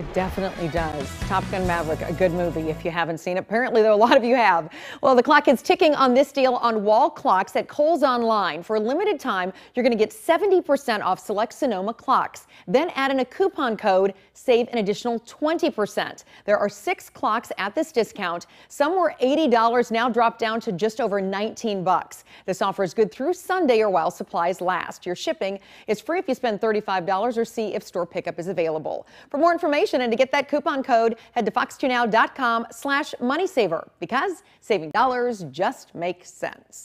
It definitely does. Top Gun Maverick, a good movie if you haven't seen it. Apparently, are a lot of you have. Well, the clock is ticking on this deal on wall clocks at Kohl's Online. For a limited time, you're going to get 70% off select Sonoma clocks. Then add in a coupon code, save an additional 20%. There are six clocks at this discount. Some were $80, now dropped down to just over 19 bucks. This offer is good through Sunday or while supplies last. Your shipping is free if you spend $35 or see if store pickup is available. For more information, information. And to get that coupon code, head to fox2now.com slash moneysaver because saving dollars just makes sense.